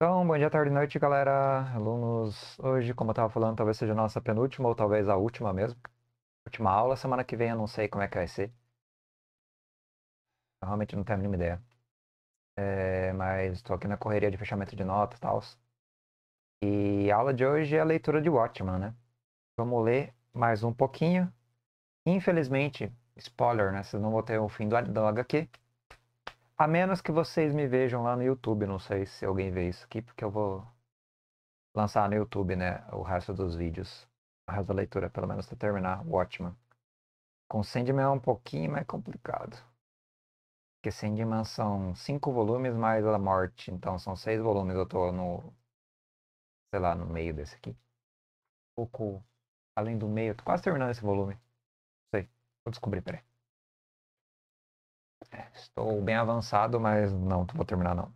Então, bom dia, tarde e noite, galera, alunos. Hoje, como eu estava falando, talvez seja a nossa penúltima ou talvez a última mesmo. Última aula. Semana que vem eu não sei como é que vai ser. Eu realmente não tenho a mínima ideia. É, mas estou aqui na correria de fechamento de notas e tal. E a aula de hoje é a leitura de Watchman, né? Vamos ler mais um pouquinho. Infelizmente, spoiler, né? Vocês não vão ter o fim do, do HQ. A menos que vocês me vejam lá no YouTube, não sei se alguém vê isso aqui, porque eu vou lançar no YouTube, né, o resto dos vídeos, o resto da leitura, pelo menos até terminar Watchman. Com Sandman é um pouquinho mais complicado. Porque Sandman são cinco volumes mais a morte, então são seis volumes, eu tô no, sei lá, no meio desse aqui. Um pouco além do meio, tô quase terminando esse volume. Não sei, vou descobrir, peraí. É, estou bem avançado, mas não vou terminar não.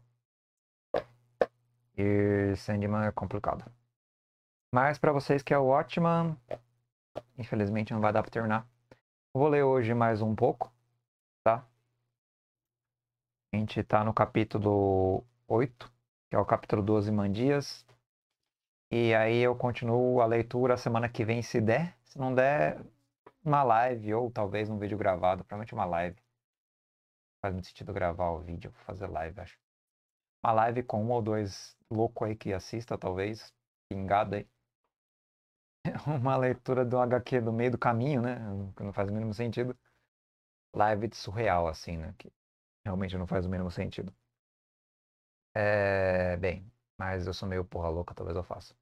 E Sandman é complicado. Mas para vocês que é o Watchman, infelizmente não vai dar para terminar. Vou ler hoje mais um pouco, tá? A gente está no capítulo 8, que é o capítulo 12 Mandias. E aí eu continuo a leitura semana que vem, se der. Se não der, uma live ou talvez um vídeo gravado, provavelmente uma live faz muito sentido gravar o vídeo, fazer live, acho. Uma live com um ou dois loucos aí que assista, talvez, pingado aí. Uma leitura do HQ do meio do caminho, né? Que não faz o mínimo sentido. Live de surreal, assim, né? Que realmente não faz o mínimo sentido. É... Bem, mas eu sou meio porra louca, talvez eu faça.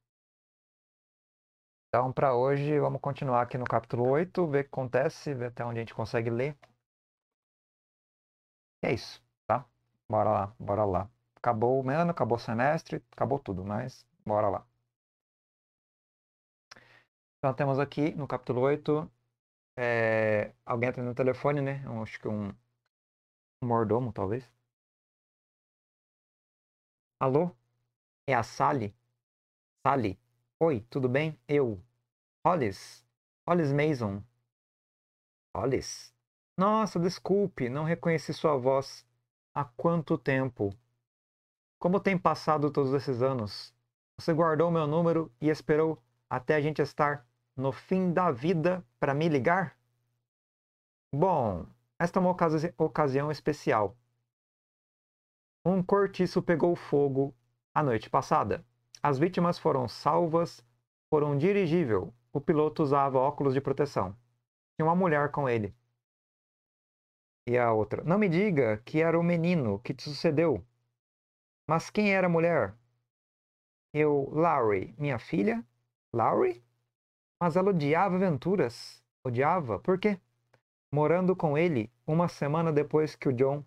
Então, para hoje, vamos continuar aqui no capítulo 8, ver o que acontece, ver até onde a gente consegue ler. E é isso, tá? Bora lá, bora lá. Acabou o ano, acabou o semestre, acabou tudo, mas bora lá. Então temos aqui no capítulo 8, é, alguém atendendo o telefone, né? Eu acho que um, um mordomo, talvez. Alô? É a Sally? Sally? Oi, tudo bem? Eu. Hollis? Hollis Mason. Hollis? Nossa, desculpe, não reconheci sua voz. Há quanto tempo? Como tem passado todos esses anos? Você guardou meu número e esperou até a gente estar no fim da vida para me ligar? Bom, esta é uma ocasi ocasião especial. Um cortiço pegou fogo a noite passada. As vítimas foram salvas por um dirigível. O piloto usava óculos de proteção. Tinha uma mulher com ele. E a outra: Não me diga que era o menino que te sucedeu. Mas quem era a mulher? Eu, Laurie, minha filha? Laurie? Mas ela odiava aventuras. Odiava? Por quê? Morando com ele uma semana depois que o John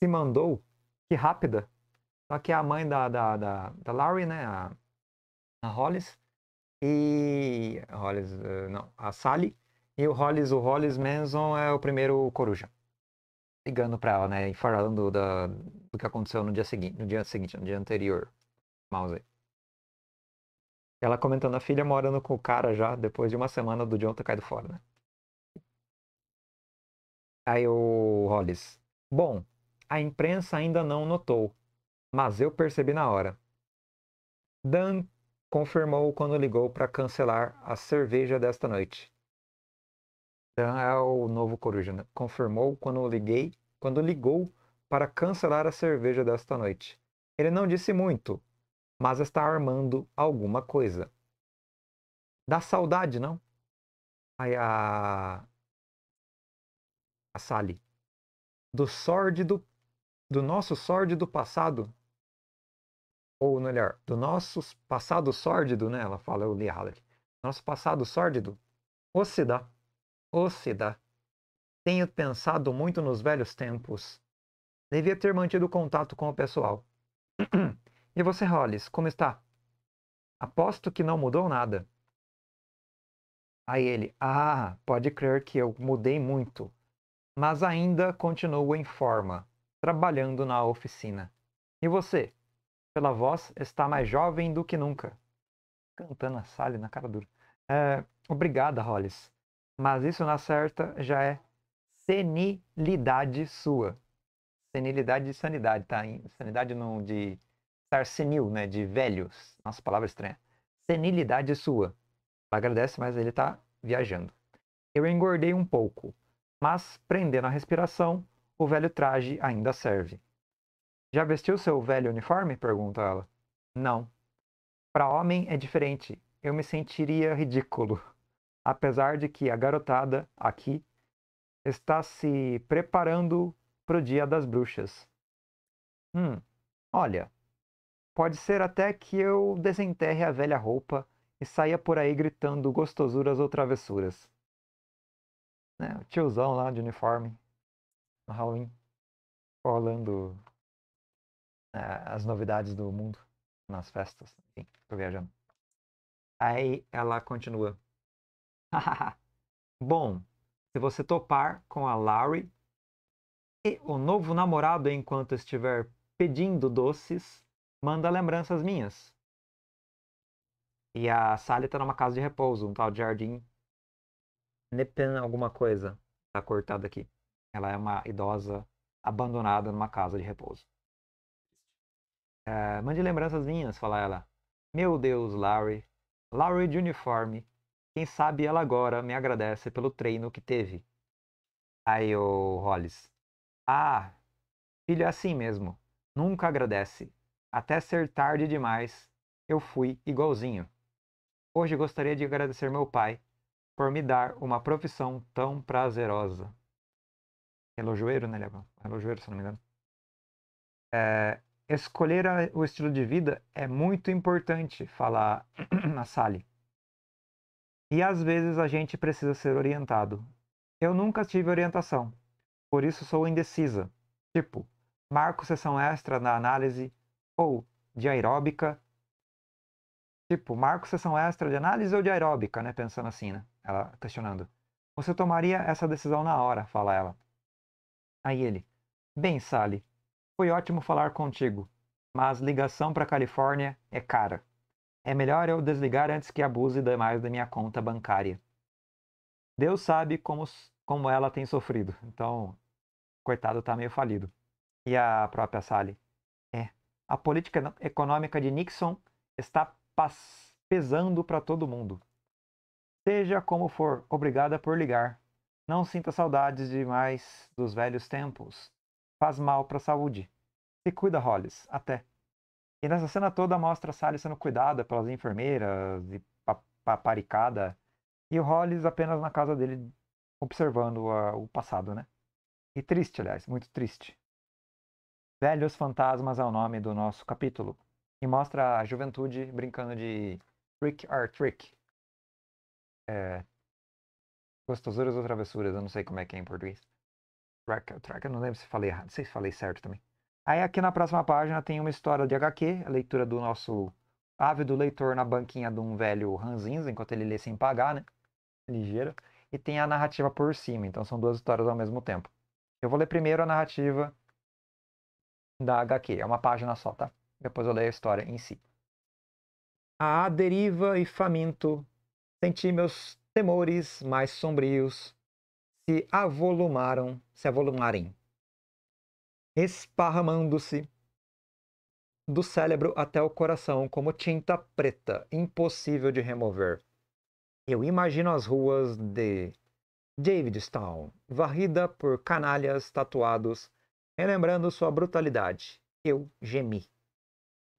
se mandou. Que rápida! Só que a mãe da, da, da, da Laurie, né? A, a Hollis. E. Hollis, uh, não, a Sally. E o Hollis, o Hollis Manson é o primeiro coruja ligando para ela, né? E falando da, do que aconteceu no dia seguinte, no dia seguinte, no dia anterior. Mouse. Ela comentando a filha morando com o cara já, depois de uma semana do John ter caído fora, né? Aí o Hollis. Bom, a imprensa ainda não notou, mas eu percebi na hora. Dan confirmou quando ligou para cancelar a cerveja desta noite. Dan é o novo coruja, né? Confirmou quando liguei, quando ligou para cancelar a cerveja desta noite. Ele não disse muito, mas está armando alguma coisa. Dá saudade, não? Aí a a Sally do sórdido do nosso sórdido passado ou melhor, do nosso passado sórdido, né? Ela fala, eu li Nosso passado sórdido, ou se dá. Ocida. Tenho pensado muito nos velhos tempos. Devia ter mantido contato com o pessoal. e você, Hollis, como está? Aposto que não mudou nada. Aí ele, ah, pode crer que eu mudei muito, mas ainda continuo em forma, trabalhando na oficina. E você? Pela voz, está mais jovem do que nunca. Cantando a Sally na cara dura. É, obrigada, Hollis. Mas isso na certa já é senilidade sua. Senilidade de sanidade, tá? Sanidade não de estar senil, né? De velhos. Nossa, palavra estranha. Senilidade sua. Ela agradece, mas ele está viajando. Eu engordei um pouco, mas prendendo a respiração, o velho traje ainda serve. Já vestiu seu velho uniforme? pergunta ela. Não. Para homem é diferente. Eu me sentiria ridículo. Apesar de que a garotada aqui está se preparando para o dia das bruxas. Hum, olha, pode ser até que eu desenterre a velha roupa e saia por aí gritando gostosuras ou travessuras. Né, o tiozão lá de uniforme, no Halloween, rolando é, as novidades do mundo nas festas. Enfim, tô viajando. Aí ela continua. Bom, se você topar com a Larry e o novo namorado enquanto estiver pedindo doces, manda lembranças minhas. E a Sally tá numa casa de repouso, um tal de jardim. Nepen alguma coisa. Tá cortado aqui. Ela é uma idosa abandonada numa casa de repouso. É, mande lembranças minhas, fala ela. Meu Deus, Larry. Larry de uniforme. Quem sabe ela agora me agradece pelo treino que teve. Aí o Hollis. Ah, filho é assim mesmo. Nunca agradece. Até ser tarde demais, eu fui igualzinho. Hoje gostaria de agradecer meu pai por me dar uma profissão tão prazerosa. Relojoeiro, né, Legal? Relojoeiro, se não me engano. É, escolher o estilo de vida é muito importante, fala a Sally. E às vezes a gente precisa ser orientado. Eu nunca tive orientação, por isso sou indecisa. Tipo, marco sessão extra na análise ou de aeróbica. Tipo, marco sessão extra de análise ou de aeróbica, né? Pensando assim, né? Ela questionando. Você tomaria essa decisão na hora, fala ela. Aí ele. Bem, Sally, foi ótimo falar contigo, mas ligação para Califórnia é cara. É melhor eu desligar antes que abuse demais da minha conta bancária. Deus sabe como, como ela tem sofrido. Então, coitado, tá meio falido. E a própria Sally? É. A política econômica de Nixon está pesando para todo mundo. Seja como for, obrigada por ligar. Não sinta saudades demais dos velhos tempos. Faz mal para a saúde. Se cuida, Hollis. Até. E nessa cena toda mostra a Sally sendo cuidada pelas enfermeiras e paparicada. E o Hollis apenas na casa dele observando a, o passado, né? E triste, aliás, muito triste. Velhos Fantasmas é o nome do nosso capítulo. E mostra a juventude brincando de Trick or Trick. É... Gostosuras ou travessuras, eu não sei como é que é em português. Track, track, eu não lembro se falei errado, não sei se falei certo também. Aí aqui na próxima página tem uma história de HQ, a leitura do nosso ávido leitor na banquinha de um velho ranzinza, enquanto ele lê sem pagar, né? Ligeiro. E tem a narrativa por cima, então são duas histórias ao mesmo tempo. Eu vou ler primeiro a narrativa da HQ, é uma página só, tá? Depois eu leio a história em si. A deriva e faminto, senti meus temores mais sombrios se avolumaram, se avolumarem esparramando-se do cérebro até o coração como tinta preta, impossível de remover. Eu imagino as ruas de Davidstown, varrida por canalhas tatuados, relembrando sua brutalidade. Eu gemi.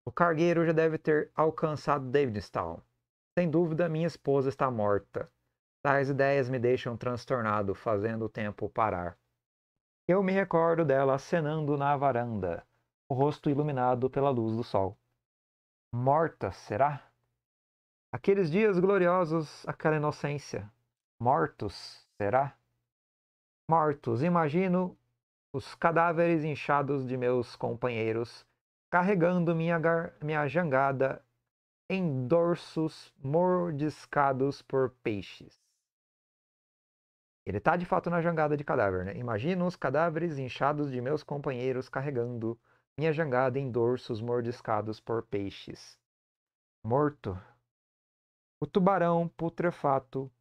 O cargueiro já deve ter alcançado Davidstown. Sem dúvida, minha esposa está morta. Tais ideias me deixam transtornado, fazendo o tempo parar. Eu me recordo dela acenando na varanda, o rosto iluminado pela luz do sol. Morta, será? Aqueles dias gloriosos, aquela inocência. Mortos, será? Mortos, imagino os cadáveres inchados de meus companheiros, carregando minha, minha jangada em dorsos mordiscados por peixes. Ele está de fato na jangada de cadáver, né? Imagino os cadáveres inchados de meus companheiros carregando minha jangada em dorsos mordiscados por peixes. Morto. O tubarão putrefato,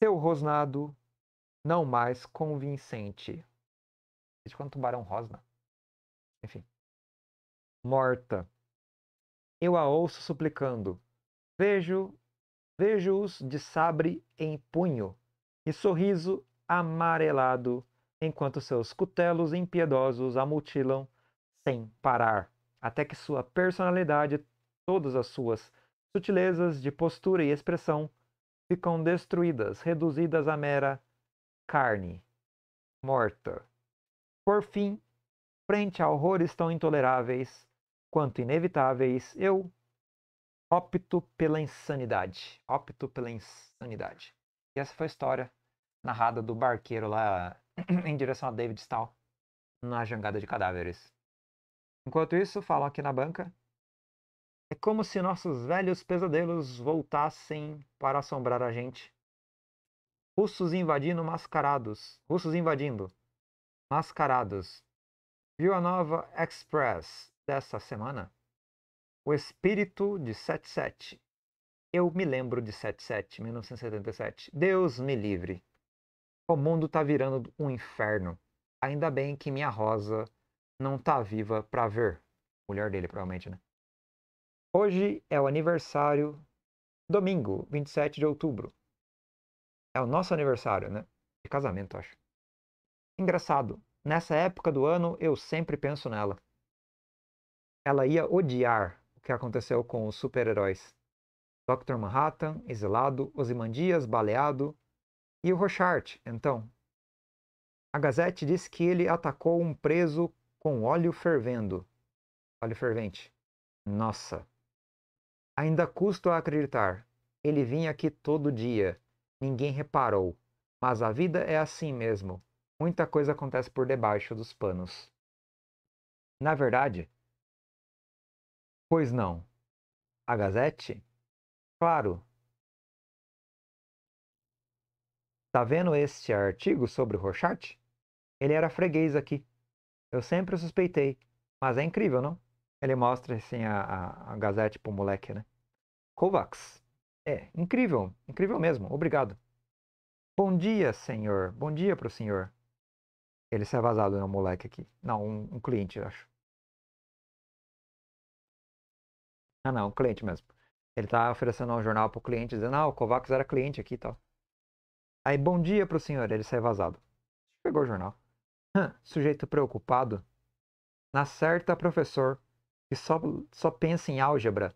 seu rosnado, não mais convincente. Desde quando tubarão rosna? Enfim. Morta. Eu a ouço suplicando. Vejo, vejo-os de sabre em punho e sorriso amarelado, enquanto seus cutelos impiedosos a mutilam sem parar, até que sua personalidade, todas as suas sutilezas de postura e expressão, ficam destruídas, reduzidas a mera carne morta. Por fim, frente a horrores tão intoleráveis quanto inevitáveis, eu opto pela insanidade. Opto pela insanidade. E essa foi a história narrada do barqueiro lá em direção a David Stahl na jangada de cadáveres. Enquanto isso, falam aqui na banca. É como se nossos velhos pesadelos voltassem para assombrar a gente. Russos invadindo mascarados. Russos invadindo. Mascarados. Viu a nova Express dessa semana? O espírito de 77. Eu me lembro de 77, 1977. Deus me livre. O mundo tá virando um inferno. Ainda bem que minha Rosa não tá viva pra ver. Mulher dele, provavelmente, né? Hoje é o aniversário, domingo, 27 de outubro. É o nosso aniversário, né? De casamento, acho. Engraçado, nessa época do ano eu sempre penso nela. Ela ia odiar o que aconteceu com os super-heróis. Dr. Manhattan, exilado, Ozymandias, baleado, e o Rochart, então. A Gazette diz que ele atacou um preso com óleo fervendo. Óleo fervente. Nossa. Ainda custo a acreditar. Ele vinha aqui todo dia. Ninguém reparou. Mas a vida é assim mesmo. Muita coisa acontece por debaixo dos panos. Na verdade, pois não. A Gazette? Claro. Tá vendo este artigo sobre o Rorschach? Ele era freguês aqui. Eu sempre suspeitei. Mas é incrível, não? Ele mostra assim a, a, a Gazette pro moleque, né? Kovacs. É, incrível. Incrível mesmo. Obrigado. Bom dia, senhor. Bom dia pro senhor. Ele se é vazado, né? Um moleque aqui. Não, um, um cliente, acho. Ah, não, um cliente mesmo. Ele tá oferecendo um jornal pro cliente, dizendo, ah, o Kovacs era cliente aqui e tal. Aí, bom dia pro senhor, ele sai vazado. Pegou o jornal. Sujeito preocupado. Na certa, professor, que só, só pensa em álgebra,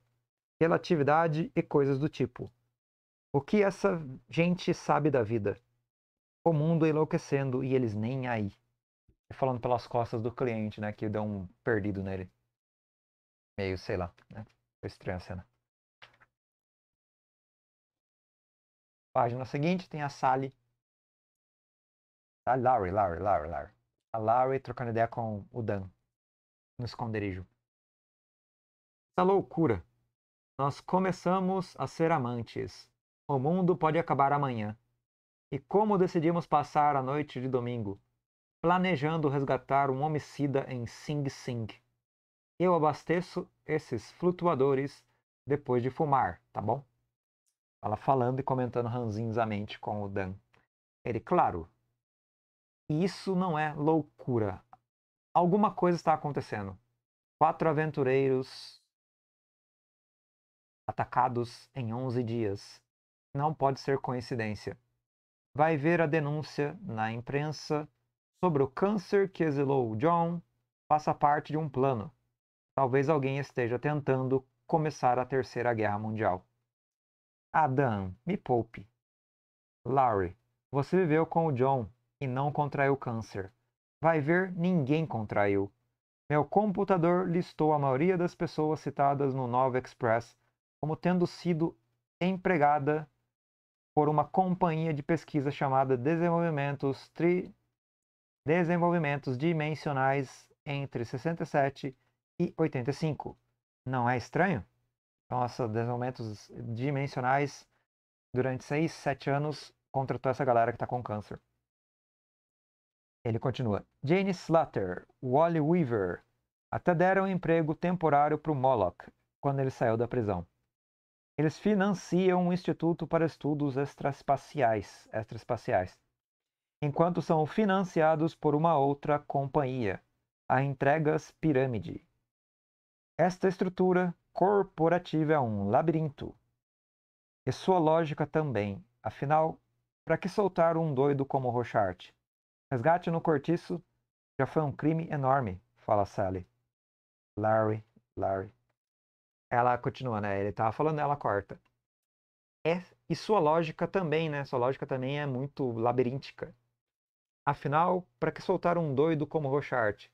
relatividade e coisas do tipo. O que essa gente sabe da vida? O mundo enlouquecendo e eles nem aí. Falando pelas costas do cliente, né? Que deu um perdido nele. Meio, sei lá, né? Foi estranha a cena. Página seguinte tem a Sally. A Larry, Larry, Larry, Larry. A Larry trocando ideia com o Dan no esconderijo. Essa loucura. Nós começamos a ser amantes. O mundo pode acabar amanhã. E como decidimos passar a noite de domingo? Planejando resgatar um homicida em Sing Sing. Eu abasteço esses flutuadores depois de fumar, tá bom? Ela falando e comentando ranzinhosamente com o Dan. Ele, claro, isso não é loucura. Alguma coisa está acontecendo. Quatro aventureiros atacados em 11 dias. Não pode ser coincidência. Vai ver a denúncia na imprensa sobre o câncer que exilou John faça parte de um plano. Talvez alguém esteja tentando começar a Terceira Guerra Mundial. Adam, me poupe. Larry, você viveu com o John e não contraiu câncer. Vai ver, ninguém contraiu. Meu computador listou a maioria das pessoas citadas no Nova Express como tendo sido empregada por uma companhia de pesquisa chamada Desenvolvimentos, Tri... Desenvolvimentos Dimensionais entre 67 e 85. Não é estranho? Nossa, desenvolvimentos dimensionais durante 6, 7 anos contratou essa galera que está com câncer. Ele continua. Jane Slater, Wally Weaver, até deram um emprego temporário para o Moloch quando ele saiu da prisão. Eles financiam um instituto para estudos extraespaciais, extraespaciais, enquanto são financiados por uma outra companhia, a Entregas Pirâmide. Esta estrutura corporativa é um labirinto. E sua lógica também. Afinal, para que soltar um doido como Rochart? Resgate no cortiço já foi um crime enorme, fala Sally. Larry, Larry. Ela continua, né? Ele tava falando, ela corta. É, e sua lógica também, né? Sua lógica também é muito labiríntica. Afinal, para que soltar um doido como Rochart?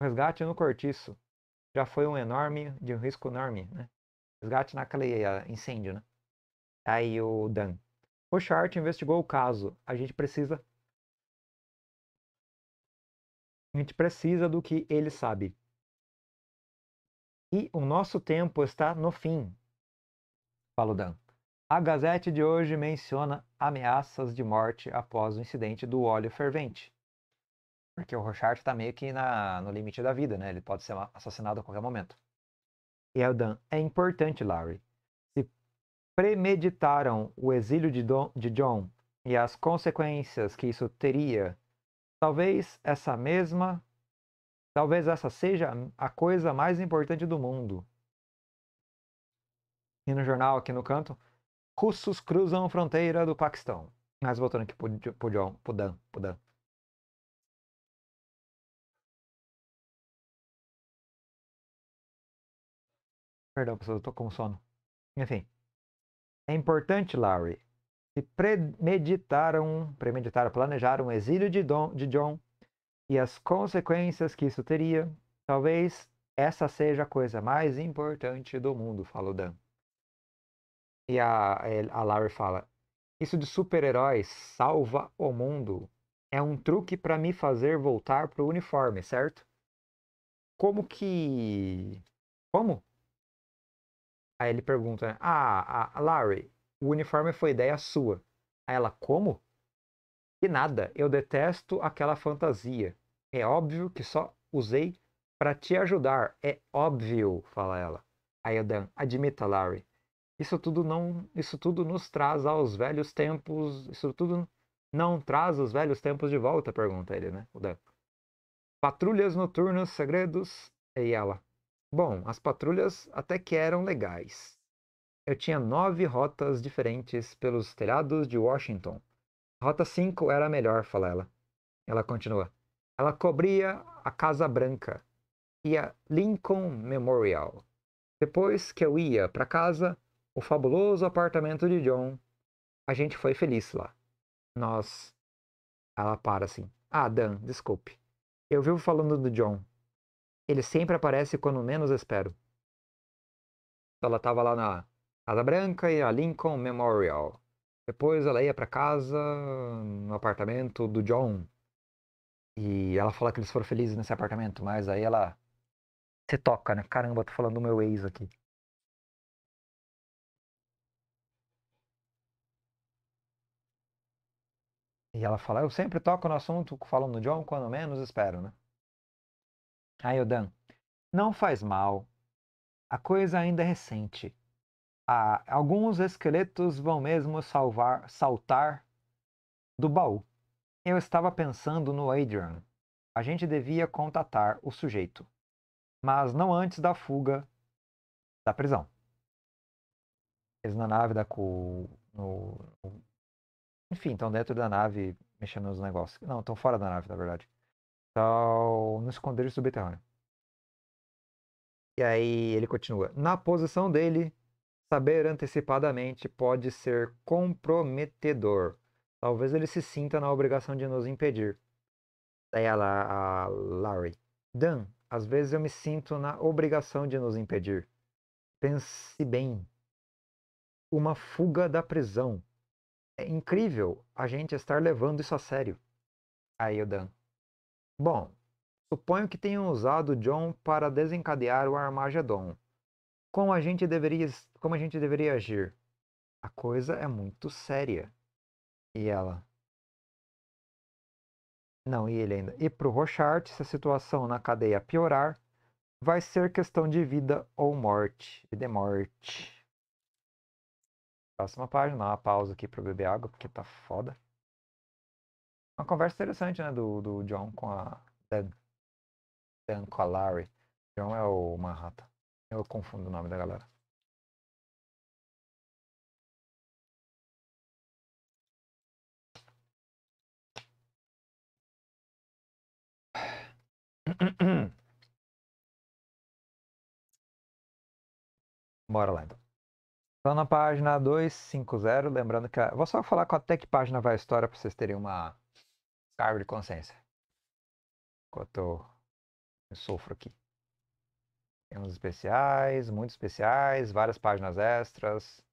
Resgate no cortiço já foi um enorme, de um risco enorme, né? Resgate naquele incêndio, né? Aí o Dan. Rochart investigou o caso. A gente precisa. A gente precisa do que ele sabe. E o nosso tempo está no fim, fala o Dan. A Gazette de hoje menciona ameaças de morte após o incidente do óleo fervente. Porque o Rochard está meio que na, no limite da vida, né? Ele pode ser assassinado a qualquer momento. E Eldan, é importante, Larry. Se premeditaram o exílio de, Don, de John e as consequências que isso teria, talvez essa mesma. Talvez essa seja a coisa mais importante do mundo. E no jornal, aqui no canto, russos cruzam fronteira do Paquistão. Mas voltando aqui pro, pro John, pro Dan, pro Dan. Perdão, pessoal, eu tô com sono. Enfim. É importante, Larry, se premeditaram, premeditaram, planejaram o exílio de, Don, de John e as consequências que isso teria, talvez essa seja a coisa mais importante do mundo, falou Dan. E a, a Larry fala: Isso de super-heróis salva o mundo é um truque para me fazer voltar pro uniforme, certo? Como que. Como? Aí ele pergunta: Ah, a Larry, o uniforme foi ideia sua. Aí ela: Como? Que nada, eu detesto aquela fantasia. É óbvio que só usei para te ajudar. É óbvio, fala ela. Aí o Dan: Admita, Larry. Isso tudo não, isso tudo nos traz aos velhos tempos. Isso tudo não traz os velhos tempos de volta? Pergunta ele, né? O Dan. Patrulhas noturnas, segredos. E ela. Bom, as patrulhas até que eram legais. Eu tinha nove rotas diferentes pelos telhados de Washington. Rota 5 era a melhor, fala ela. Ela continua. Ela cobria a Casa Branca e a Lincoln Memorial. Depois que eu ia para casa, o fabuloso apartamento de John. A gente foi feliz lá. Nós. Ela para assim. Ah, Dan, desculpe. Eu vivo falando do John. Ele sempre aparece quando menos espero. Ela estava lá na Casa Branca e a Lincoln Memorial. Depois ela ia para casa, no apartamento do John. E ela fala que eles foram felizes nesse apartamento, mas aí ela se toca, né? Caramba, tô falando do meu ex aqui. E ela fala, eu sempre toco no assunto falando no John quando menos espero, né? Aí o Dan, não faz mal. A coisa ainda é recente. Ah, alguns esqueletos vão mesmo salvar, saltar do baú. Eu estava pensando no Adrian. A gente devia contatar o sujeito. Mas não antes da fuga da prisão. Eles na nave da, no, no enfim, estão dentro da nave mexendo nos negócios. Não, estão fora da nave, na verdade. Estão no esconderijo subterrâneo. E aí ele continua. Na posição dele, saber antecipadamente pode ser comprometedor. Talvez ele se sinta na obrigação de nos impedir. Daí ela, a Larry. Dan, às vezes eu me sinto na obrigação de nos impedir. Pense bem. Uma fuga da prisão é incrível a gente estar levando isso a sério. Aí o Dan. Bom, suponho que tenham usado John para desencadear o Armagedon. Como a gente deveria, como a gente deveria agir? A coisa é muito séria. E ela. Não, e ele ainda. E para o Rochart, se a situação na cadeia piorar, vai ser questão de vida ou morte. E de morte. Próxima página, uma pausa aqui para beber água, porque tá foda. Uma conversa interessante, né, do, do John com a Dan. Dan com a Larry. John é o Manhattan. Eu confundo o nome da galera. Bora lá então. Então na página 250, lembrando que. A... Vou só falar até que página vai a história para vocês terem uma carga de consciência. Enquanto eu, sofro aqui. Tem uns especiais, muito especiais, várias páginas extras.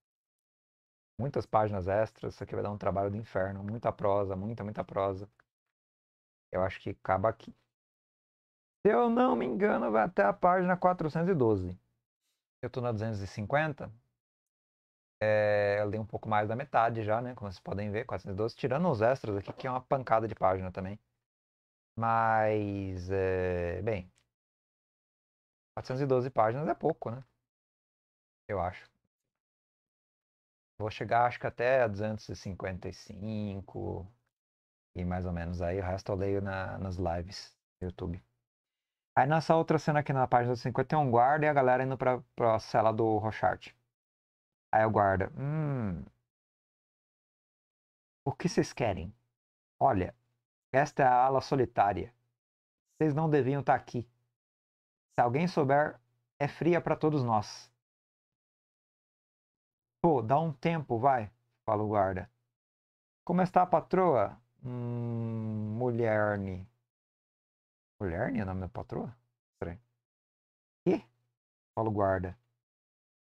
Muitas páginas extras. Isso aqui vai dar um trabalho do inferno. Muita prosa, muita, muita prosa. Eu acho que acaba aqui. Se eu não me engano, vai até a página 412. Eu estou na 250. É, eu li um pouco mais da metade já, né? Como vocês podem ver, 412. Tirando os extras aqui, que é uma pancada de página também. Mas, é, bem, 412 páginas é pouco, né? Eu acho. Vou chegar, acho que até a 255 e mais ou menos. Aí o resto eu leio na, nas lives do YouTube. Aí nessa outra cena aqui na página 50 tem um guarda e a galera indo pra, pra cela do Rochart. Aí o guarda, hum. O que vocês querem? Olha, esta é a ala solitária. Vocês não deviam estar aqui. Se alguém souber, é fria para todos nós. Pô, dá um tempo, vai, fala o guarda. Como está a patroa? Hum, mulherne. Mulherne é o nome da patroa? Estranho. Que? Fala o guarda.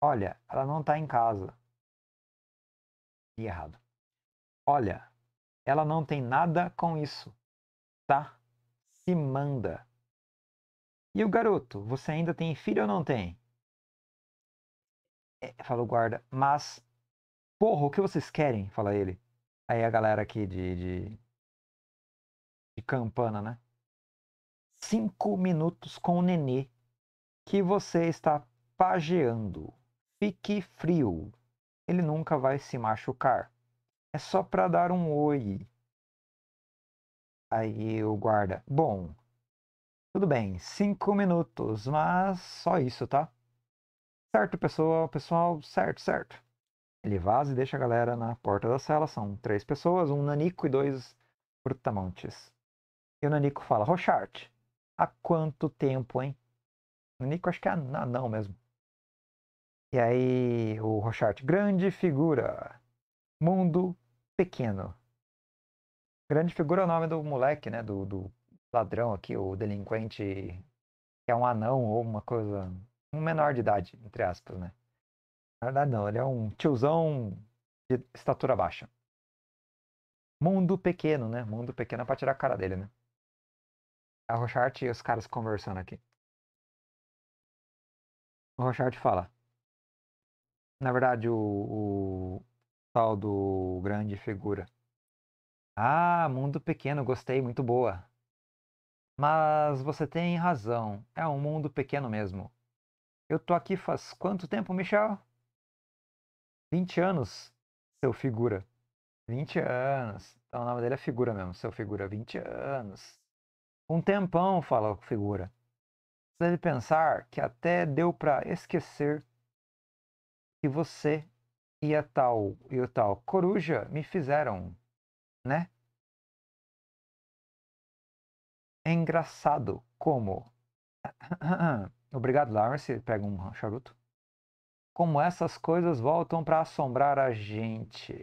Olha, ela não está em casa. E errado. Olha, ela não tem nada com isso tá? Se manda. E o garoto, você ainda tem filho ou não tem? É, o guarda, mas, porra, o que vocês querem? Fala ele. Aí a galera aqui de, de, de campana, né? Cinco minutos com o nenê que você está pageando. Fique frio. Ele nunca vai se machucar. É só para dar um oi. Aí o guarda, bom, tudo bem, cinco minutos, mas só isso, tá? Certo, pessoal, pessoal, certo, certo. Ele vaza e deixa a galera na porta da cela. São três pessoas, um nanico e dois brutamontes. E o nanico fala, Rochart, há quanto tempo, hein? Nanico acho que é anão mesmo. E aí o Rochart, grande figura, mundo pequeno. Grande figura é o nome do moleque, né? Do, do ladrão aqui, o delinquente que é um anão ou uma coisa. Um menor de idade, entre aspas, né? Na verdade, não, ele é um tiozão de estatura baixa. Mundo pequeno, né? Mundo pequeno é pra tirar a cara dele, né? A Rochart e os caras conversando aqui. O Rochart fala. Na verdade, o, o tal do grande figura ah, mundo pequeno, gostei, muito boa. Mas você tem razão, é um mundo pequeno mesmo. Eu tô aqui faz quanto tempo, Michel? 20 anos, seu figura. 20 anos. Então o nome dele é figura mesmo, seu figura, 20 anos. Um tempão, fala a figura. Você deve pensar que até deu para esquecer que você e a tal e o tal coruja me fizeram né? É engraçado como. Obrigado, Lawrence. Pega um charuto. Como essas coisas voltam para assombrar a gente.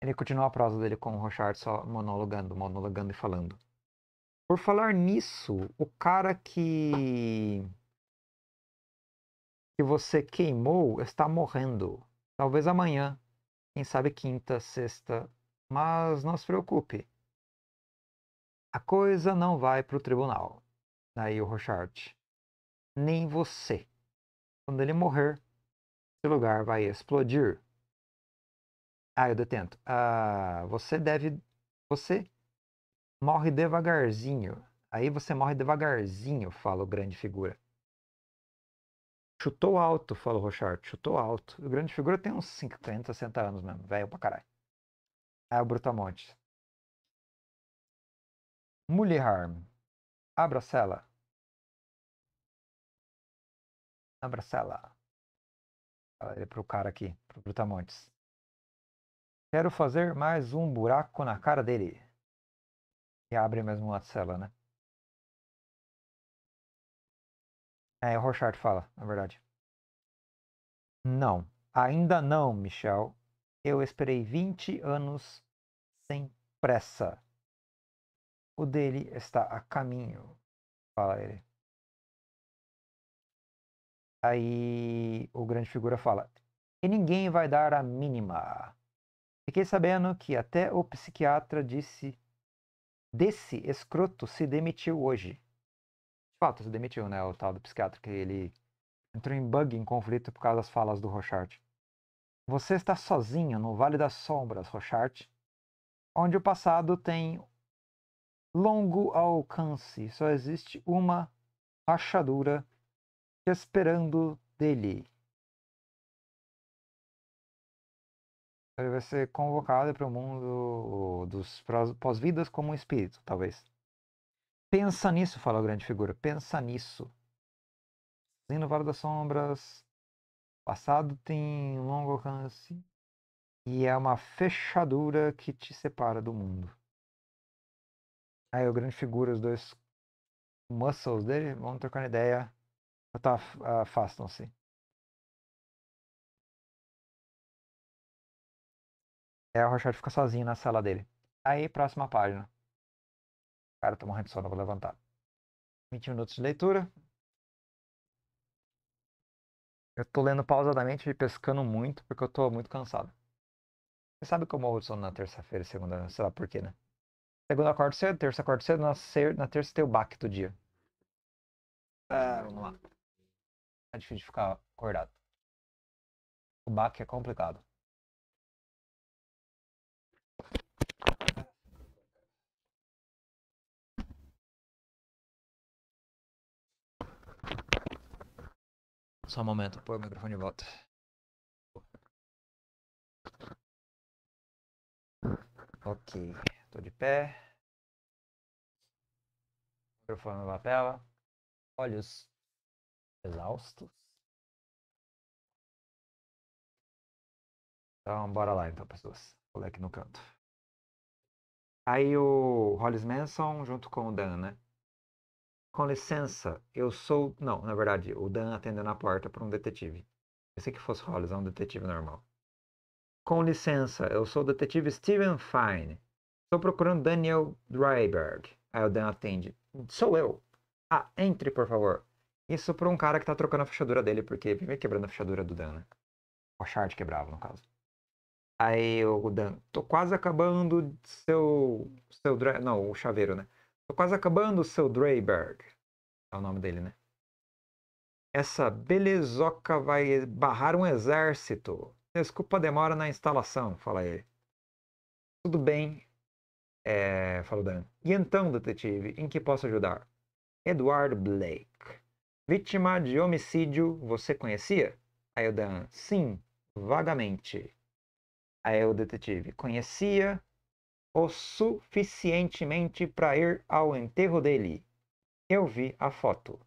Ele continua a prosa dele com o Rochard só monologando, monologando e falando. Por falar nisso, o cara que que você queimou está morrendo. Talvez amanhã, quem sabe quinta, sexta, mas não se preocupe. A coisa não vai para o tribunal. Daí o Rochard. Nem você. Quando ele morrer, esse lugar vai explodir. Ah, eu detento. Ah, você deve. Você morre devagarzinho. Aí você morre devagarzinho, fala o grande figura. Chutou alto, fala o Rochard. Chutou alto. O grande figura tem uns 50, 60 anos mesmo. Velho pra caralho. É o Brutamontes. Mulherharm. Abra a cela. Abraçá-la. Fala ele pro cara aqui, pro Brutamontes. Quero fazer mais um buraco na cara dele. E abre mesmo uma cela, né? É, o Rochard fala, na verdade. Não, ainda não, Michel. Eu esperei 20 anos sem pressa. O dele está a caminho, fala ele. Aí o grande figura fala: E ninguém vai dar a mínima. Fiquei sabendo que até o psiquiatra disse desse escroto se demitiu hoje. Fato, se demitiu, né? O tal do psiquiatra que ele entrou em bug, em conflito por causa das falas do Rochard. Você está sozinho no Vale das Sombras, Rochard, onde o passado tem longo alcance. Só existe uma rachadura esperando dele. Ele vai ser convocado para o mundo dos pós-vidas como um espírito, talvez. Pensa nisso, fala a grande figura. Pensa nisso. No Vale das Sombras, passado tem um longo alcance e é uma fechadura que te separa do mundo. Aí o grande figura, os dois muscles dele vão trocando ideia Tá, afastam-se. É, o Rochard fica sozinho na sala dele. Aí, próxima página. Cara, tô morrendo de sono, vou levantar. 20 minutos de leitura. Eu tô lendo pausadamente e pescando muito, porque eu tô muito cansado. Você sabe que eu morro de sono na terça-feira e segunda, sei lá por quê, né? Segunda acordo cedo, terça acordo cedo, na, na terça tem o baque do dia. Ah, vamos lá. É difícil de ficar acordado. O baque é complicado. Só um momento, pôr o microfone de volta. Ok, tô de pé. Microfone na lapela. Olhos exaustos. Então, bora lá então, pessoas. Vou ler aqui no canto. Aí o Hollis Manson junto com o Dan, né? Com licença, eu sou. Não, na verdade, o Dan atendendo a porta para um detetive. Pensei que fosse Hollis, é um detetive normal. Com licença, eu sou o detetive Steven Fine. Estou procurando Daniel Dryberg. Aí o Dan atende. Sou eu. Ah, entre, por favor. Isso para um cara que tá trocando a fechadura dele, porque vive quebrando a fechadura do Dan, né? O shard quebrava, no caso. Aí o Dan, tô quase acabando seu. seu não, o chaveiro, né? Tô quase acabando seu Dreyberg. É o nome dele, né? Essa belezoca vai barrar um exército. Desculpa a demora na instalação, fala ele. Tudo bem, é, fala o Dan. E então, detetive, em que posso ajudar? Edward Blake. Vítima de homicídio você conhecia? Aí o Dan, sim, vagamente. Aí o detetive, conhecia o suficientemente para ir ao enterro dele. Eu vi a foto.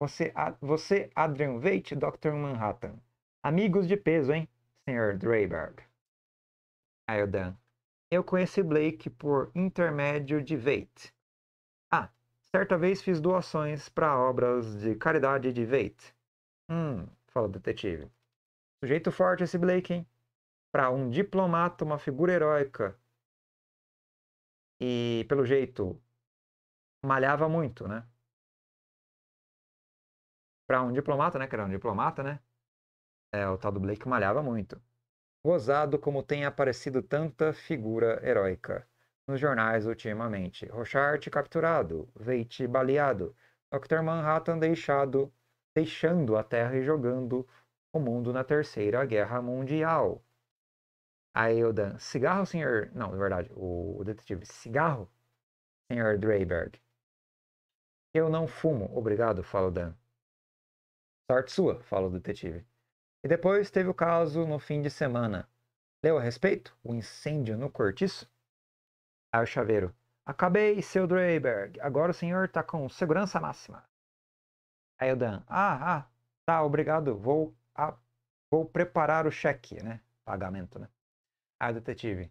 Você, você Adrian Veidt, Dr. Manhattan. Amigos de peso, hein, Sr. Dreyberg? Aí o Dan, eu conheci Blake por intermédio de Veidt. Ah, Certa vez fiz doações para obras de caridade de Veit. Hum, fala o detetive. Sujeito forte esse Blake, hein? Para um diplomata, uma figura heróica. E, pelo jeito, malhava muito, né? Para um diplomata, né? Que era um diplomata, né? É, o tal do Blake malhava muito. Gozado como tem aparecido tanta figura heróica nos jornais ultimamente. Rochart capturado, Veidt baleado, Dr. Manhattan deixado, deixando a Terra e jogando o mundo na Terceira Guerra Mundial. Aí o Dan, cigarro, senhor... Não, na verdade, o, o detetive, cigarro, senhor Dreyberg. Eu não fumo, obrigado, fala o Dan. Sorte sua, fala o detetive. E depois teve o caso no fim de semana. Leu a respeito? O incêndio no cortiço? Aí o chaveiro. Acabei, seu Dreyberg. Agora o senhor tá com segurança máxima. Aí o Dan. Ah, ah, Tá, obrigado. Vou, a, vou preparar o cheque, né? Pagamento, né? Ah, detetive.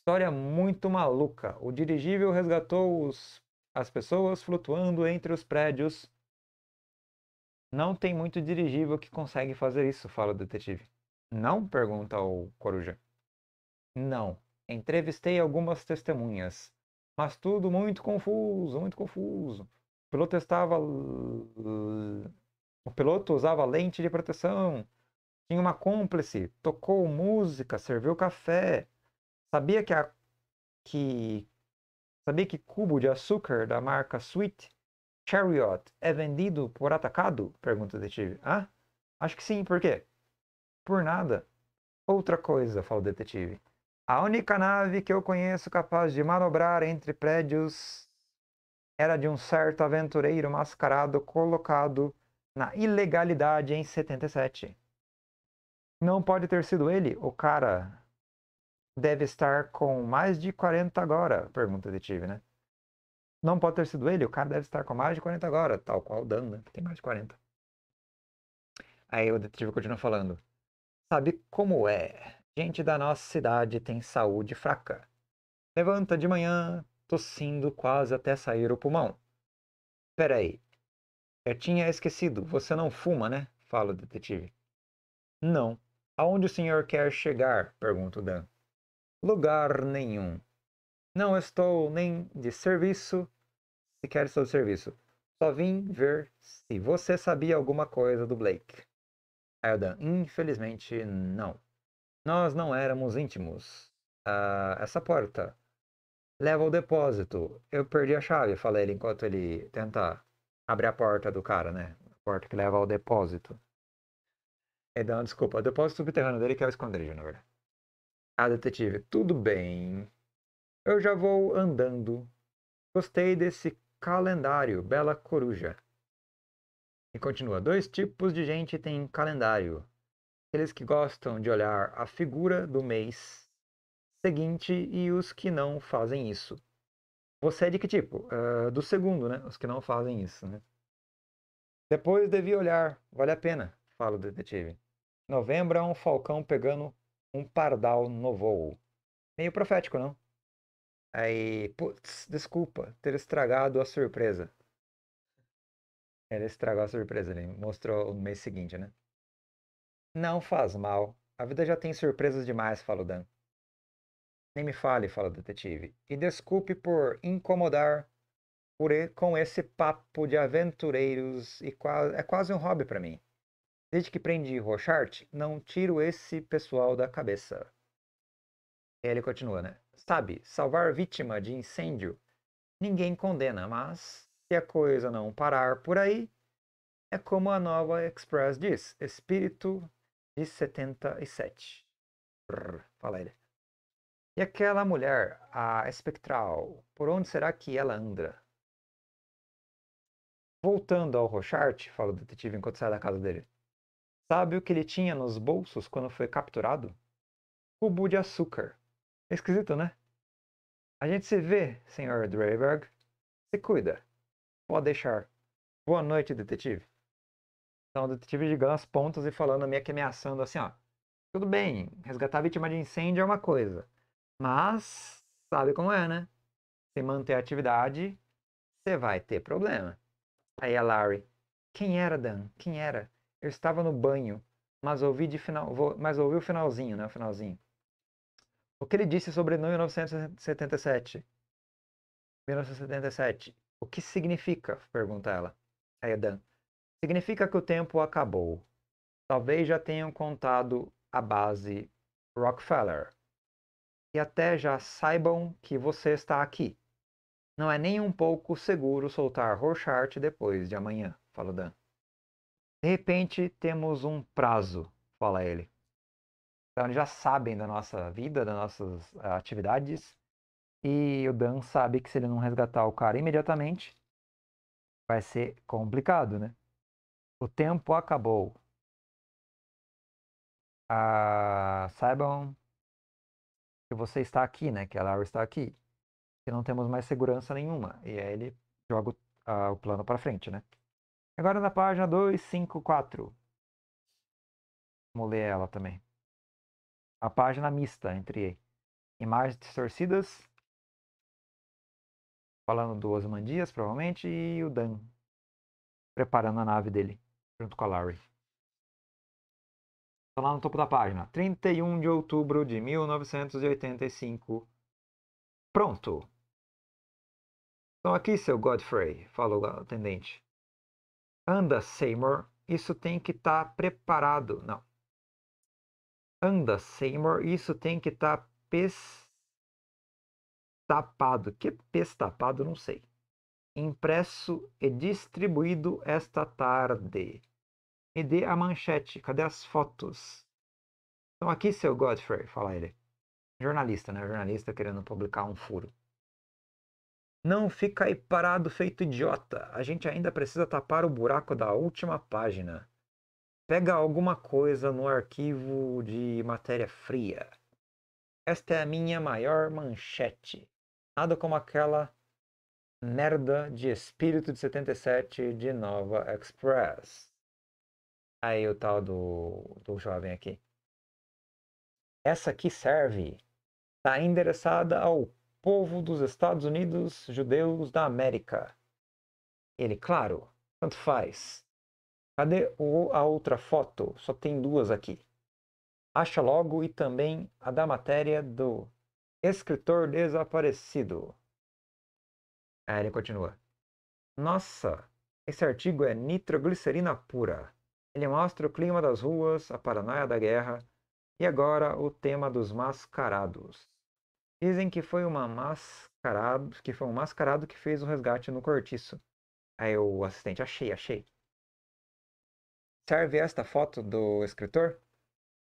História muito maluca. O dirigível resgatou os, as pessoas flutuando entre os prédios. Não tem muito dirigível que consegue fazer isso, fala o detetive. Não? pergunta o coruja. Não. Entrevistei algumas testemunhas, mas tudo muito confuso, muito confuso. O piloto estava. O piloto usava lente de proteção, tinha uma cúmplice, tocou música, serviu café. Sabia que a que sabia que cubo de açúcar da marca Sweet Chariot é vendido por atacado? Pergunta o detetive. Ah? Acho que sim, por quê? Por nada. Outra coisa, fala o detetive. A única nave que eu conheço capaz de manobrar entre prédios era de um certo aventureiro mascarado colocado na ilegalidade em 77. Não pode ter sido ele, o cara deve estar com mais de 40 agora, pergunta o detetive, né? Não pode ter sido ele, o cara deve estar com mais de 40 agora, tal qual Dan, né? Tem mais de 40. Aí o detetive continua falando. Sabe como é? Gente da nossa cidade tem saúde fraca. Levanta de manhã, tossindo quase até sair o pulmão. Peraí. Eu tinha esquecido, você não fuma, né? Fala o detetive. Não. Aonde o senhor quer chegar? Pergunta o Dan. Lugar nenhum. Não estou nem de serviço, sequer estou de serviço. Só vim ver se você sabia alguma coisa do Blake. Aí o Dan, infelizmente não. Nós não éramos íntimos. Ah, essa porta leva ao depósito. Eu perdi a chave, falei ele enquanto ele tenta abrir a porta do cara, né? A porta que leva ao depósito. Dá uma desculpa. O depósito subterrâneo dele que é o esconderijo, na verdade. Ah, detetive, tudo bem. Eu já vou andando. Gostei desse calendário, bela coruja. E continua: dois tipos de gente têm calendário aqueles que gostam de olhar a figura do mês seguinte e os que não fazem isso. Você é de que tipo? Uh, do segundo, né? Os que não fazem isso, né? Depois devia olhar, vale a pena, fala o detetive. Novembro é um falcão pegando um pardal no voo. Meio profético, não? Aí, putz, desculpa ter estragado a surpresa. Ele estragou a surpresa, ele mostrou no mês seguinte, né? Não faz mal. A vida já tem surpresas demais, fala o Dan. Nem me fale, fala o detetive. E desculpe por incomodar por com esse papo de aventureiros e é quase um hobby para mim. Desde que prendi Rochart, não tiro esse pessoal da cabeça. Ele continua, né? Sabe, salvar vítima de incêndio ninguém condena, mas se a coisa não parar por aí, é como a nova Express diz: espírito de 77. Brrr, fala ele. E aquela mulher, a espectral, por onde será que ela anda? Voltando ao Rochart, fala o detetive enquanto sai da casa dele. Sabe o que ele tinha nos bolsos quando foi capturado? Cubo de açúcar. É esquisito, né? A gente se vê, Sr. Dreyberg. Se cuida. Pode deixar. Boa noite, detetive. Então, o detetive ligando as pontas e falando, meio que ameaçando assim, ó. Tudo bem, resgatar a vítima de incêndio é uma coisa. Mas, sabe como é, né? Se manter a atividade, você vai ter problema. Aí a Larry. Quem era, Dan? Quem era? Eu estava no banho, mas ouvi de final, mas ouvi o finalzinho, né? O finalzinho. O que ele disse sobre 1977? 1977. O que significa? Pergunta ela. Aí a Dan. Significa que o tempo acabou. Talvez já tenham contado a base Rockefeller. E até já saibam que você está aqui. Não é nem um pouco seguro soltar Rorschach depois de amanhã, fala Dan. De repente temos um prazo, fala ele. Então eles já sabem da nossa vida, das nossas uh, atividades. E o Dan sabe que se ele não resgatar o cara imediatamente, vai ser complicado, né? O tempo acabou. Ah, saibam que você está aqui, né? Que a Laura está aqui. Que não temos mais segurança nenhuma. E aí ele joga o, ah, o plano para frente, né? Agora na página 254. Vamos ler ela também. A página mista entre imagens distorcidas, falando do Osmandias, provavelmente, e o Dan preparando a nave dele, junto com a Larry. Está lá no topo da página. 31 de outubro de 1985. Pronto. Então aqui, seu Godfrey, falou o atendente. Anda, Seymour, isso tem que estar tá preparado. Não. Anda, Seymour, isso tem que estar tá pestapado. Que pestapado, não sei. Impresso e distribuído esta tarde. Me dê a manchete. Cadê as fotos? Então aqui, seu Godfrey, fala ele. Jornalista, né? Jornalista querendo publicar um furo. Não fica aí parado feito idiota. A gente ainda precisa tapar o buraco da última página. Pega alguma coisa no arquivo de matéria fria. Esta é a minha maior manchete. Nada como aquela merda de espírito de 77 de Nova Express. Aí o tal do, do jovem aqui. Essa aqui serve. Está endereçada ao povo dos Estados Unidos judeus da América. Ele, claro, tanto faz. Cadê o, a outra foto? Só tem duas aqui. Acha logo e também a da matéria do escritor desaparecido. Aí ele continua. Nossa, esse artigo é nitroglicerina pura. Ele mostra o clima das ruas, a paranoia da guerra e agora o tema dos mascarados. Dizem que foi uma mascarado, que foi um mascarado que fez o resgate no cortiço. Aí o assistente, achei, achei. Serve esta foto do escritor?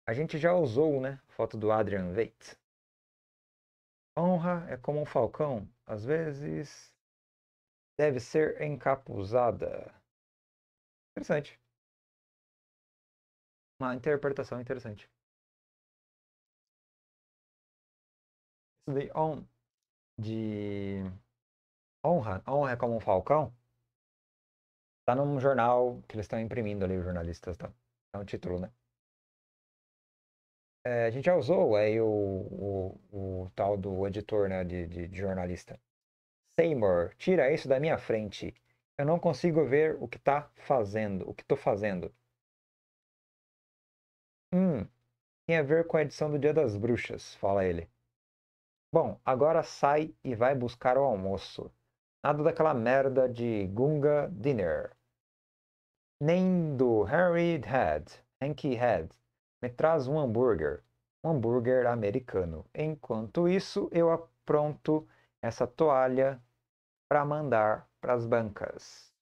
A gente já usou, né? Foto do Adrian Veidt. Honra é como um falcão, às vezes deve ser encapuzada. Interessante. Uma interpretação interessante. De, on, de honra, honra é como um falcão, tá num jornal que eles estão imprimindo ali, os jornalistas, tá? É um título, né? É, a gente já usou aí o, o, o tal do editor, né, de, de, de jornalista. Seymour, tira isso da minha frente. Eu não consigo ver o que tá fazendo, o que tô fazendo. Hum, tem a ver com a edição do Dia das Bruxas, fala ele. Bom, agora sai e vai buscar o almoço. Nada daquela merda de Gunga Dinner. Nem do Harry Head, Hanky Head. Me traz um hambúrguer. Um hambúrguer americano. Enquanto isso, eu apronto essa toalha para mandar para as bancas.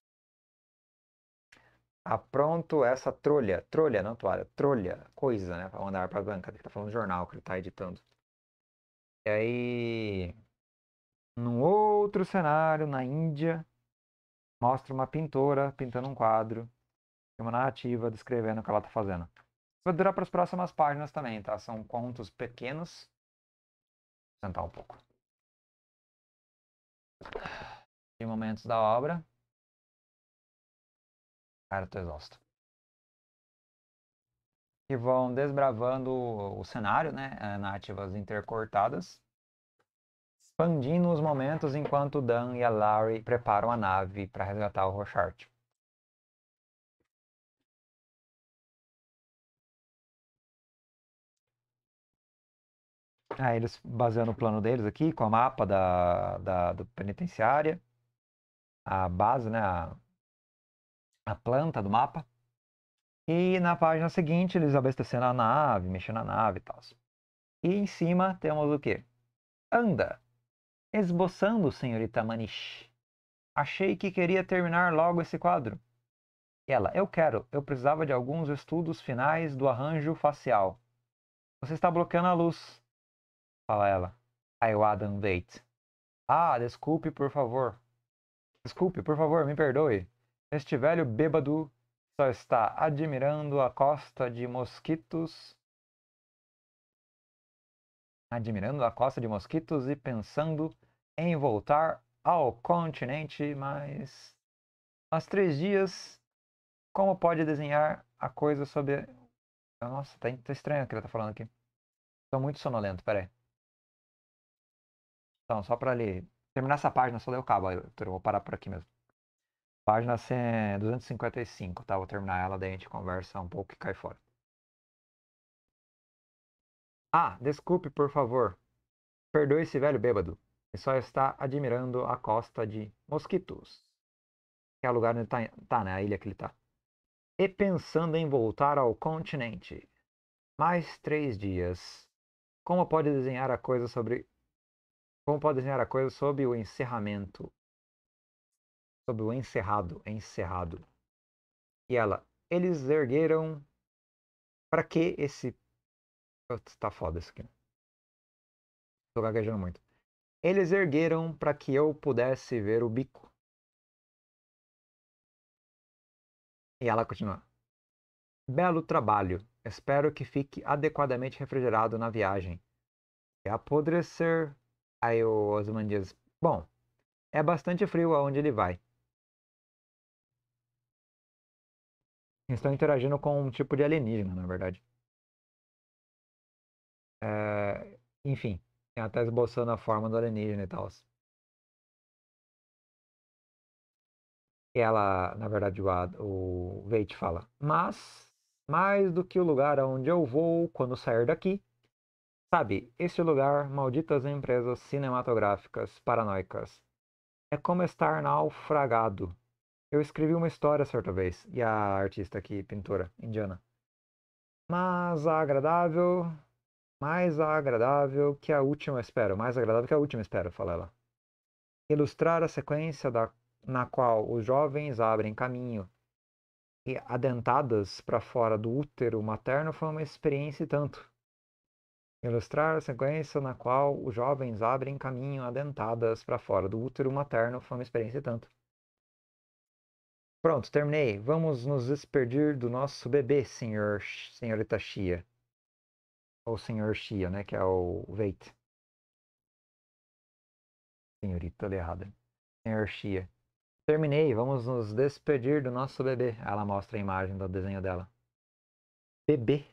Apronto essa trolha. Trolha, não toalha. Trolha. Coisa, né? Para mandar para as bancas. Ele está falando do jornal que ele está editando. E aí, num outro cenário, na Índia, mostra uma pintora pintando um quadro e uma narrativa descrevendo o que ela está fazendo. Vai durar para as próximas páginas também, tá? São contos pequenos. Vou sentar um pouco. Em momentos da obra. Cara, tô exausto. E vão desbravando o cenário, né? Eh, narrativas intercortadas. Expandindo os momentos enquanto Dan e a Larry preparam a nave para resgatar o Rochart. Aí eles baseando o plano deles aqui com o mapa da, da do penitenciária, a base, né, a, a planta do mapa. E na página seguinte eles abastecendo a nave, mexendo na nave e tal. E em cima temos o quê? Anda! Esboçando, senhorita Manish. Achei que queria terminar logo esse quadro. Ela, eu quero. Eu precisava de alguns estudos finais do arranjo facial. Você está bloqueando a luz. Fala ela. Aí o Adam Veit. Ah, desculpe, por favor. Desculpe, por favor, me perdoe. Este velho bêbado só está admirando a costa de mosquitos. Admirando a costa de mosquitos e pensando em voltar ao continente, mas. Há três dias, como pode desenhar a coisa sob Nossa, tá, tá estranho o que ele tá falando aqui. Tô muito sonolento, pera aí. Então, só pra ler. Terminar essa página, só ler o cabo. Eu vou parar por aqui mesmo. Página 255, tá? Vou terminar ela, daí a gente conversa um pouco e cai fora. Ah, desculpe, por favor. Perdoe esse velho bêbado. Ele só está admirando a costa de Mosquitos. Que é o lugar onde ele tá, tá, né? A ilha que ele tá. E pensando em voltar ao continente. Mais três dias. Como pode desenhar a coisa sobre como pode desenhar a coisa sob o encerramento? Sob o encerrado, encerrado. E ela, eles ergueram. Para que esse. Tá foda isso aqui. Tô gaguejando muito. Eles ergueram para que eu pudesse ver o bico. E ela continua. Belo trabalho. Espero que fique adequadamente refrigerado na viagem. E apodrecer Aí o Osman diz: Bom, é bastante frio aonde ele vai. Estão interagindo com um tipo de alienígena, na verdade. É, enfim, até esboçando a forma do alienígena e tal. E ela, na verdade, o, o Veit fala: Mas, mais do que o lugar aonde eu vou quando sair daqui, Sabe, este lugar, malditas empresas cinematográficas paranoicas, é como estar naufragado. Eu escrevi uma história certa vez, e a artista aqui, pintora, indiana. Mas agradável, mais agradável que a última espera, mais agradável que a última espera, fala ela. Ilustrar a sequência da, na qual os jovens abrem caminho e adentadas para fora do útero materno foi uma experiência e tanto ilustrar a sequência na qual os jovens abrem caminho adentadas para fora do útero materno foi uma experiência tanto. Pronto, terminei. Vamos nos despedir do nosso bebê, senhor, senhorita Xia. Ou senhor Xia, né, que é o Veit. Senhorita, ali errada. Senhor Xia. Terminei, vamos nos despedir do nosso bebê. Ela mostra a imagem do desenho dela. Bebê,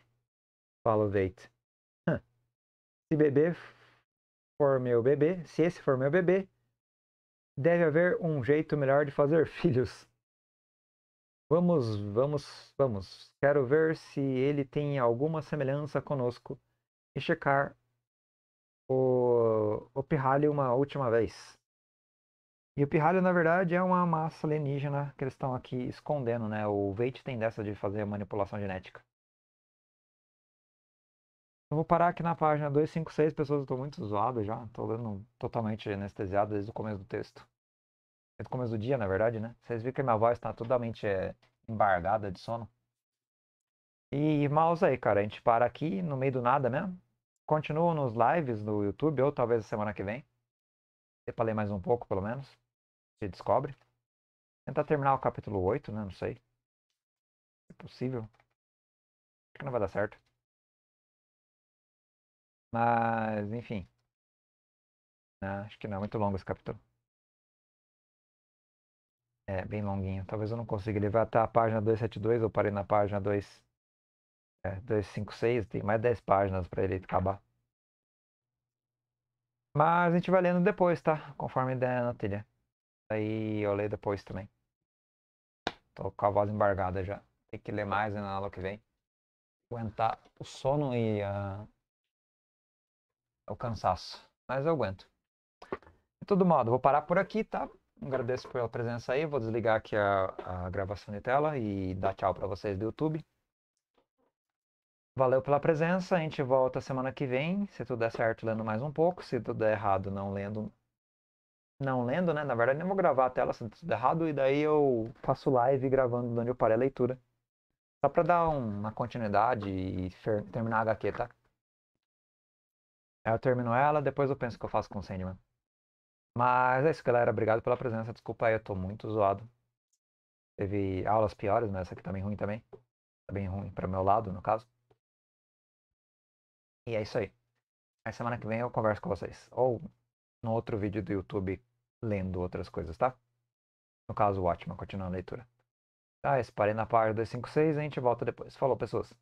fala o Veit. Se bebê for meu bebê, se esse for meu bebê, deve haver um jeito melhor de fazer filhos. Vamos, vamos, vamos. Quero ver se ele tem alguma semelhança conosco e checar o, o pirralho uma última vez. E o pirralho, na verdade, é uma massa alienígena que eles estão aqui escondendo, né? O Veit tem dessa de fazer manipulação genética. Eu vou parar aqui na página 256, pessoas, eu tô muito zoado já. Tô lendo totalmente anestesiado desde o começo do texto. Desde o começo do dia, na verdade, né? Vocês viram que minha voz tá totalmente é, embargada de sono. E mouse aí, cara. A gente para aqui no meio do nada mesmo. Continua nos lives no YouTube, ou talvez semana que vem. Se pra ler mais um pouco, pelo menos. Se descobre. Tentar terminar o capítulo 8, né? Não sei. É possível. Acho que não vai dar certo. Mas, enfim. Né, acho que não é muito longo esse capítulo. É, bem longuinho. Talvez eu não consiga levar até a página 272. Eu parei na página 2, é, 256. Tem mais 10 páginas para ele acabar. Mas a gente vai lendo depois, tá? Conforme der na telha. Aí eu leio depois também. Tô com a voz embargada já. Tem que ler mais na aula que vem. Aguentar o sono e. Uh o cansaço. Mas eu aguento. De todo modo, vou parar por aqui, tá? Agradeço pela presença aí. Vou desligar aqui a, a gravação de tela e dar tchau para vocês do YouTube. Valeu pela presença. A gente volta semana que vem. Se tudo der certo, lendo mais um pouco. Se tudo der errado, não lendo. Não lendo, né? Na verdade, nem vou gravar a tela se tudo der errado. E daí eu faço live gravando onde eu parei a leitura. Só para dar uma continuidade e terminar a HQ, tá? Eu termino ela, depois eu penso o que eu faço com o Sandman. Mas é isso, galera. Obrigado pela presença. Desculpa aí, eu tô muito zoado. Teve aulas piores, mas essa aqui tá bem ruim também. Tá bem ruim para meu lado, no caso. E é isso aí. Aí semana que vem eu converso com vocês. Ou no outro vídeo do YouTube lendo outras coisas, tá? No caso, o Watchman, continuando a leitura. Tá, esse parei na página 256 e a gente volta depois. Falou, pessoas.